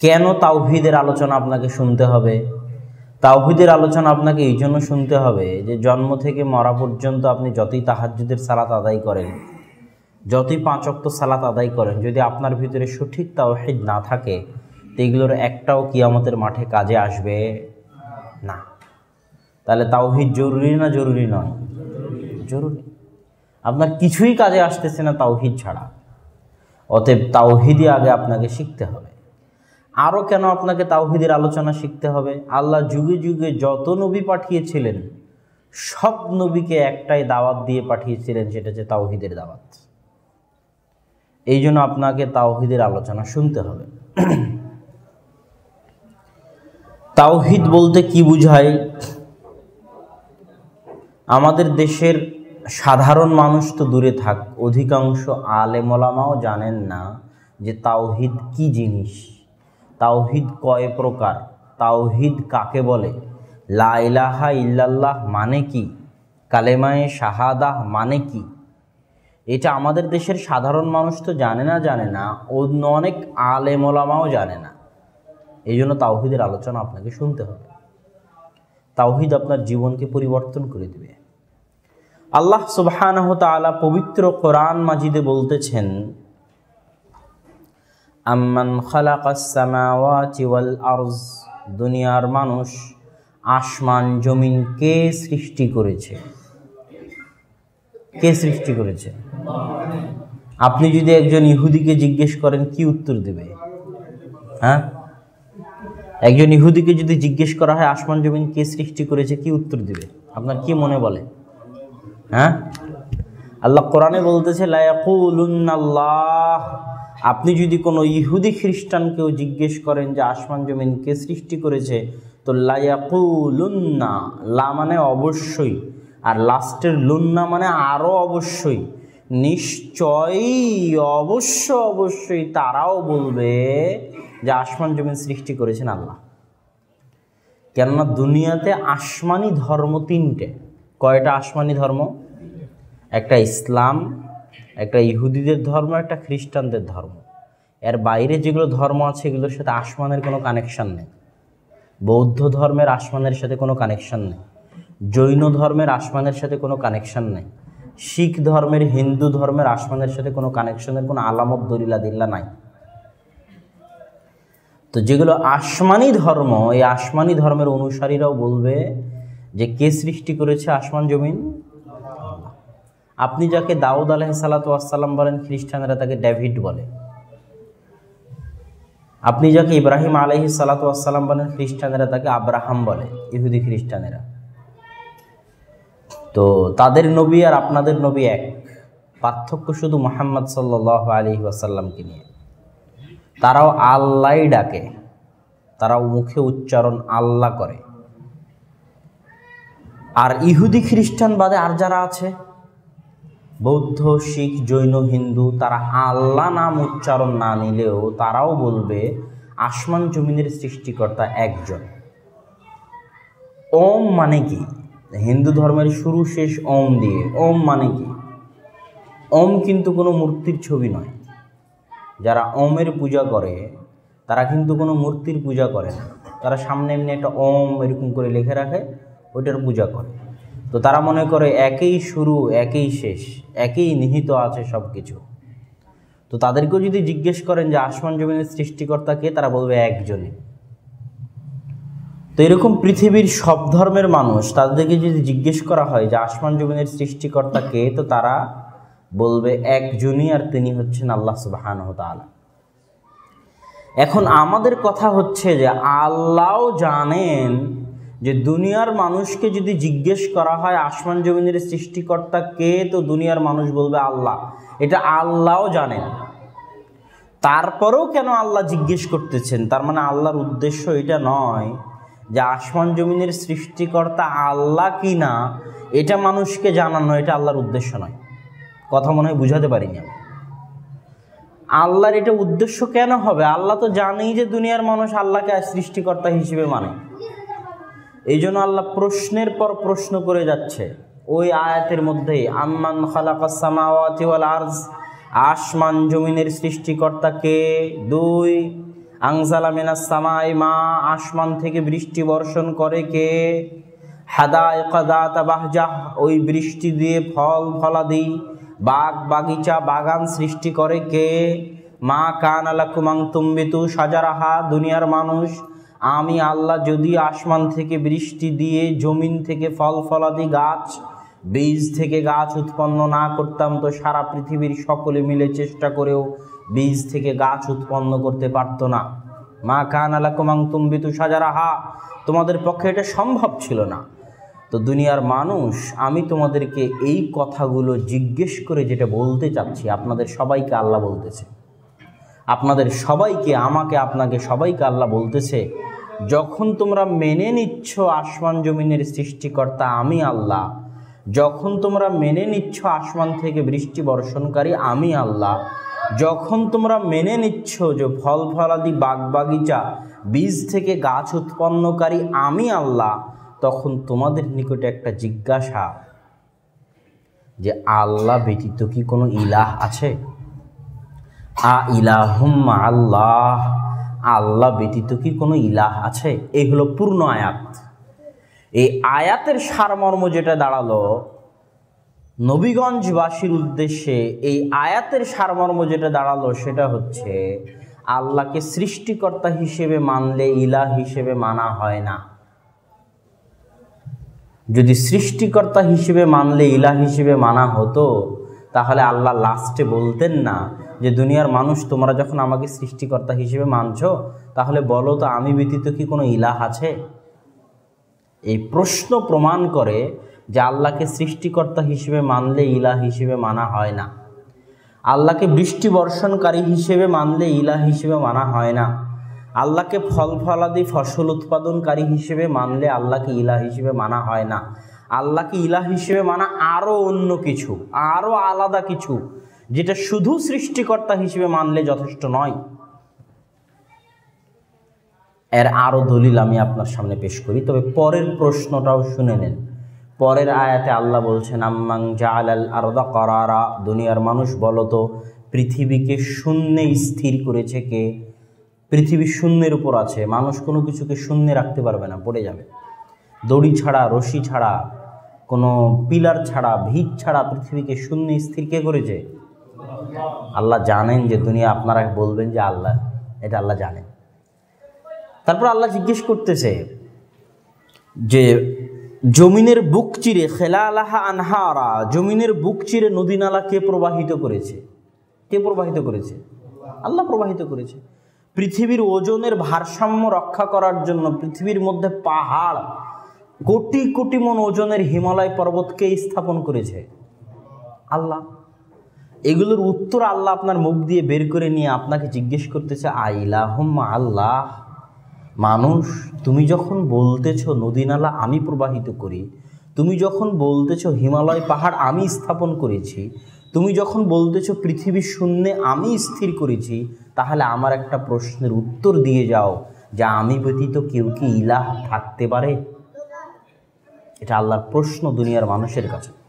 কেন তাওহিদের আলোচনা আপনাকে শুনতে হবে? তাওহিদের আলোচনা আপনাকে এই জন্য শুনতে হবে যে জন্ম থেকে মরা পর্যন্ত আপনি যতই তাহাজ্জুদের সালাত আদায় করেন, যতই পাঁচক্ত সালাত আদায় করেন, যদি আপনার ভিতরে সঠিক তাওহিদ না থাকে, তো এগুলোর একটাও কিয়ামতের মাঠে কাজে আসবে না। তাহলে তাওহিদ জরুরি না জরুরি নয়? জরুরি। আপনার কিছুই কাজে আসতেছে না তাওহিদ ছাড়া। অতএব তাওহিদই আগে আপনাকে শিখতে হবে। আরও কেন আপনাকে তাওহিদের আলোচনা শিখতে হবে? আল্লাহ যুগে যুগে যত নবী পাঠিয়েছিলেন, সব নবীকে একটাই দাওয়াত দিয়ে পাঠিয়েছিলেন, সেটা হচ্ছে তাওহিদের দাওয়াত। এই জন্য আপনাকে তাওহিদের আলোচনা শুনতে হবে। তাওহিদ বলতে কি বুঝায়? আমাদের দেশের সাধারণ মানুষ তো দূরে থাক, অধিকাংশ আলেমলামাও জানেন না যে তাওহিদ কি জিনিস। তাওহিদ কয় প্রকার? তাওহিদ কাকে বলে? লা ইলাহা ইল্লাল্লাহ মানে কি? কালেমায়ে শাহাদাহ মানে কি? এটা আমাদের দেশের সাধারণ মানুষ তো জানে না জানে না। অন্য অনেক আলেমলামাও জানে না। এই জন্য তাওহিদের আলোচনা আপনাকে শুনতে হবে। তাওহিদ আপনার জীবনকে পরিবর্তন করে দেবে। আল্লাহ তাআলা পবিত্র কোরআন মাজিদে বলতেছেন আম্মান খালাকাস সামাওয়াতি ওয়াল আরজ, দুনিয়ার মানুষ, আসমান, জমিন কে সৃষ্টি করেছে? কে সৃষ্টি করেছে? আপনি যদি একজন ইহুদিকে জিজ্ঞেস করেন, কি উত্তর দেবে? হ্যাঁ? একজন ইহুদিকে যদি জিজ্ঞেস করা হয়, আসমান, জমিন কে সৃষ্টি করেছে, কি উত্তর দেবে? আপনার কি মনে বলে? হ্যাঁ? আল্লাহ কোরআনে বলতেছে লায়াকুলুন্নাল্লাহ আপনি যদি কোনো ইহুদি খ্রিস্টানকেও জিজ্ঞেস করেন যে আসমান জমিন কে সৃষ্টি করেছে, তো লায়াকুলুন্না, লা মানে অবশ্যই, আর লাস্টের লুন্না মানে আরও অবশ্যই। নিশ্চয়ই, অবশ্য অবশ্যই তারাও বলবে যে আসমান জমিন সৃষ্টি করেছেন আল্লাহ। কেননা দুনিয়াতে আসমানি ধর্ম তিনটে। কয়টা আসমানি ধর্ম? একটা ইসলাম একটা ইহুদিদের ধর্ম, একটা খ্রিস্টানদের ধর্ম। এর বাইরে যেগুলো ধর্ম আছে, এগুলোর সাথে আসমানের কোনো কানেকশান নেই। বৌদ্ধ ধর্মের আসমানের সাথে কোনো কানেকশান নেই। জৈন ধর্মের আসমানের সাথে কোনো কানেকশান নেই। শিখ ধর্মের, হিন্দু ধর্মের আসমানের সাথে কোনো কানেকশনের কোনো আলামত, দলিলা দিল্লা নাই। তো যেগুলো আসমানি ধর্ম, এই আসমানি ধর্মের অনুসারীরাও বলবে যে, কে সৃষ্টি করেছে আসমান জমিন? আপনি যাকে দাউদ আলহ সালাতাম বলেন, খ্রিস্টানরা তাকে ডেভিড বলে। আপনি যাকে ইব্রাহিম আলহি সালাতাম বলেন, খ্রিস্টানেরা তাকে আব্রাহাম বলে, ইহুদি খ্রিস্টানেরা। তো তাদের নবী আর আপনাদের নবী এক। পার্থক্য শুধু মোহাম্মদ সাল্লাহ আলী ওয়াসাল্লামকে নিয়ে। তারাও আল্লাহ ডাকে, তারাও মুখে উচ্চারণ আল্লাহ করে। আর ইহুদি খ্রিস্টান বাদে আর যারা আছে? বৌদ্ধ, শিখ, জৈন, হিন্দু, তারা আল্লাহ নাম উচ্চারণ না নিলেও তারাও বলবে, আসমান জমিনের সৃষ্টিকর্তা একজন। ওম মানে কি? হিন্দু ধর্মের শুরু, শেষ, ওম দিয়ে। ওম মানে কি? ওম কিন্তু কোনো মূর্তির ছবি নয়। যারা ওমের পূজা করে, তারা কিন্তু কোনো মূর্তির পূজা করে না। তারা সামনে এমনি একটা ওম এরকম করে লিখে রাখে, ওইটার পূজা করে। তো তারা মনে করে একই শুরু, একই শেষ, একই নিহিত আছে সব কিছু তো তাদেরকেও যদি জিজ্ঞেস করেন যে আসমান জমিনের সৃষ্টিকর্তা কে, তারা বলবে একজনই। তো এরকম পৃথিবীর সব ধর্মের মানুষ, তাদেরকে যদি জিজ্ঞেস করা হয় যে আসমান জমিনের সৃষ্টিকর্তা কে, তো তারা বলবে একজনই আর তিনি হচ্ছেন আল্লাহ সুবাহান এখন আমাদের কথা হচ্ছে যে আল্লাহ জানেন যে দুনিয়ার মানুষকে যদি জিজ্ঞেস করা হয়, আসমান জমিনের সৃষ্টিকর্তা কে, তো দুনিয়ার মানুষ বলবে আল্লাহ। এটা আল্লাহও জানেন তারপরেও কেন আল্লাহ জিজ্ঞেস করতেছেন? তার মানে আল্লাহর উদ্দেশ্য এটা নয় যে আসমান জমিনের সৃষ্টিকর্তা আল্লাহ কি না, এটা মানুষকে জানানো, এটা আল্লাহর উদ্দেশ্য নয়। কথা মনে হয় বুঝাতে পারিনি আমি। আল্লাহর এটা উদ্দেশ্য কেন হবে? আল্লাহ তো জানেই যে দুনিয়ার মানুষ আল্লাহকে সৃষ্টিকর্তা হিসেবে মানে। এই জন্য আল্লাহ প্রশ্নের পর প্রশ্ন করে যাচ্ছে, ওই আয়াতের মধ্যেই, আম্মান খালাকাসামাওয়াতি ওয়াল আরজ, আসমান জমিনের সৃষ্টিকর্তা কে? দুই আংজালা মিনাস সামাই, মা আসমান থেকে বৃষ্টি বর্ষণ করে কে? হাদায় ওই বৃষ্টি দিয়ে ফল ফলাদি, বাগ বাগিচা বাগান সৃষ্টি করে কে? মা কান আলাকুমাং তুম্বিতু সাজারাহা, দুনিয়ার মানুষ আমি আল্লাহ যদি আসমান থেকে বৃষ্টি দিয়ে, জমিন থেকে ফল ফলাদি গাছ, বীজ থেকে গাছ উৎপন্ন না করতাম, তো সারা পৃথিবীর সকলে মিলে চেষ্টা করেও বীজ থেকে গাছ উৎপন্ন করতে পারতো না। মা কান আলাকুমাং তুম্বিতু সাজারাহা তোমাদের পক্ষে এটা সম্ভব ছিল না। তো দুনিয়ার মানুষ, আমি তোমাদেরকে এই কথাগুলো জিজ্ঞেস করে যেটা বলতে চাচ্ছি, আপনাদের সবাইকে আল্লাহ বলতেছে। আপনাদের সবাইকে, আমাকে, আপনাকে সবাইকে আল্লাহ বলতেছে, যখন তোমরা মেনে নিচ্ছ আসমান জমিনের সৃষ্টিকর্তা আমি আল্লাহ, যখন তোমরা মেনে নিচ্ছ আসমান থেকে বৃষ্টি বর্ষণকারী আমি আল্লাহ, যখন তোমরা মেনে নিচ্ছ যে ফল, ফলাদি বাগবাগিচা বীজ থেকে গাছ উৎপন্নকারী আমি আল্লাহ, তখন তোমাদের নিকটে একটা জিজ্ঞাসা, যে আল্লাহ ব্যতীত কি কোনো ইলাহ আছে? আ ইলাহুম আল্লাহ। আল্লাহ ব্যতীত কি কোনো ইলাহ আছে? এই হলো পূর্ণ আয়াত। এই আয়াতের সারমর্ম যেটা দাঁড়াল, নবীগঞ্জবাসীর উদ্দেশ্যে এই আয়াতের সারমর্ম যেটা দাঁড়াল সেটা হচ্ছে, আল্লাহকে সৃষ্টিকর্তা হিসেবে মানলে ইলাহ হিসেবে মানা হয় না। যদি সৃষ্টিকর্তা হিসেবে মানলে ইলাহ হিসেবে মানা হতো, তাহলে আল্লাহ লাস্টে বলতেন না যে দুনিয়ার মানুষ তোমরা যখন আমাকে সৃষ্টিকর্তা হিসেবে মানছ, তাহলে বলো তো আমি ব্যতীত কি কোনো ইলাহ আছে? এই প্রশ্ন প্রমাণ করে যে আল্লাহকে সৃষ্টিকর্তা হিসেবে মানলে ইলাহ হিসেবে মানা হয় না। আল্লাহকে বৃষ্টি বর্ষণকারী হিসেবে মানলে ইলাহ হিসেবে মানা হয় না। আল্লাহকে ফল ফলাদি ফসল উৎপাদনকারী হিসেবে মানলে আল্লাহকে ইলাহ হিসেবে মানা হয় না। আল্লাহকে ইলাহ হিসেবে মানা আরও অন্য কিছু আরও আলাদা কিছু। যেটা শুধু সৃষ্টিকর্তা হিসেবে মানলে যথেষ্ট নয়। এর আরও দলিল আমি আপনার সামনে পেশ করি। তবে পরের প্রশ্নটাও শুনে নেন। পরের আয়াতে আল্লাহ বলছেন, আম্মাং জাল আল আরদা করারা, দুনিয়ার মানুষ বলতো পৃথিবীকে শূন্যে স্থির করেছে কে? পৃথিবী শূন্যের উপর আছে, মানুষ কোনো কিছুকে শূন্যে রাখতে পারবে না, পড়ে যাবে। দড়ি ছাড়া, রশি ছাড়া, কোনো পিলার ছাড়া, ভিত ছাড়া পৃথিবীকে শূন্য স্থির কে করেছে? আল্লাহ জানেন যে দুনিয়া আপনারা বলবেন যে আল্লাহ, এটা আল্লাহ জানেন। তারপর আল্লাহ জিজ্ঞেস করতেছে যে জমিনের বুক চিরে খেলা আলাহা আনহারা, জমিনের বুক চিরে নদী নালা কে প্রবাহিত করেছে? কে প্রবাহিত করেছে? আল্লাহ প্রবাহিত করেছে। পৃথিবীর ওজনের ভারসাম্য রক্ষা করার জন্য পৃথিবীর মধ্যে পাহাড়, কোটি কোটি মন ওজনের হিমালয় পর্বতকে স্থাপন করেছে। আল্লাহ এগুলোর উত্তর আল্লাহ আপনার মুখ দিয়ে বের করে নিয়ে আপনাকে জিজ্ঞেস করতেছে আইলাহম আল্লাহ, মানুষ, তুমি যখন বলতেছ নদী নালা আমি প্রবাহিত করি, তুমি যখন বলতেছ হিমালয় পাহাড় আমি স্থাপন করেছি, তুমি যখন বলতেছ পৃথিবী শূন্যে আমি স্থির করেছি, তাহলে আমার একটা প্রশ্নের উত্তর দিয়ে যাও যে আমি ব্যতীত কেউ কি ইলাহ থাকতে পারে? এটা আল্লাহর প্রশ্ন দুনিয়ার মানুষের কাছে।